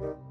you.